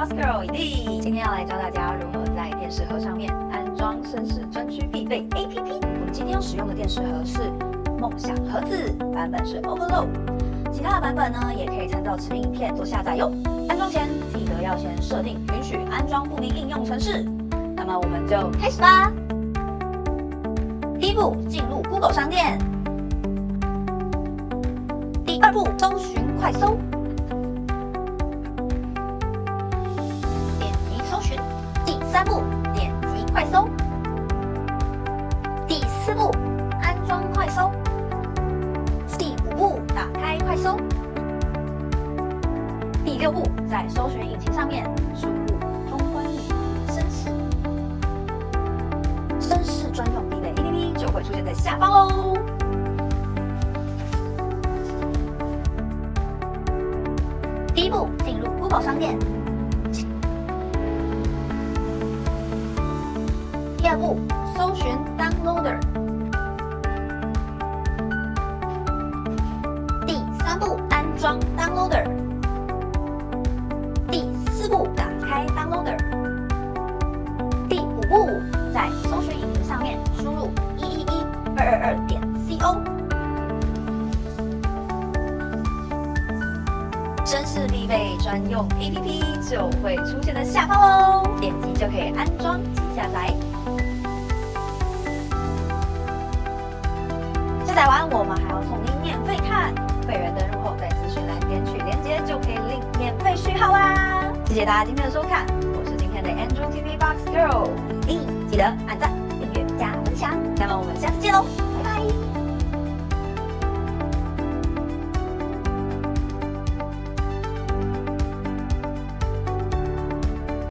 大家好，我是今天 Android TV Boss Girl 丽，今天要来教大家如何在电视盒上面安装绅士专区必备 APP。我们今天要使用的电视盒是梦想盒子，版本是 Overload，其他的版本呢也可以参照此影片做下载哟。安装前记得要先设定允许安装不明应用程式。那么我们就开始吧。第一步，进入 Google 商店。第二步，搜寻快搜。四步，安装快搜。第五步，打开快搜。第六步，在搜寻引擎上面输入通关密码“绅士”，绅士专用必备 APP 就会出现在下方哦。第一步，进入 Google 商店。第二步，搜寻 Downloader。第三步，安装 Downloader。第四步，打开 Downloader。第五步，在搜寻引擎上面输入一一一二二二点 co。绅士必备专用 APP 就会出现在下方哦，点击就可以安装我们还要送你免费看。会员登录后，在资讯栏点取链接就可以领免费序号啦。谢谢大家今天的收看，我是今天的 Angel TV Box Girl，记得按赞。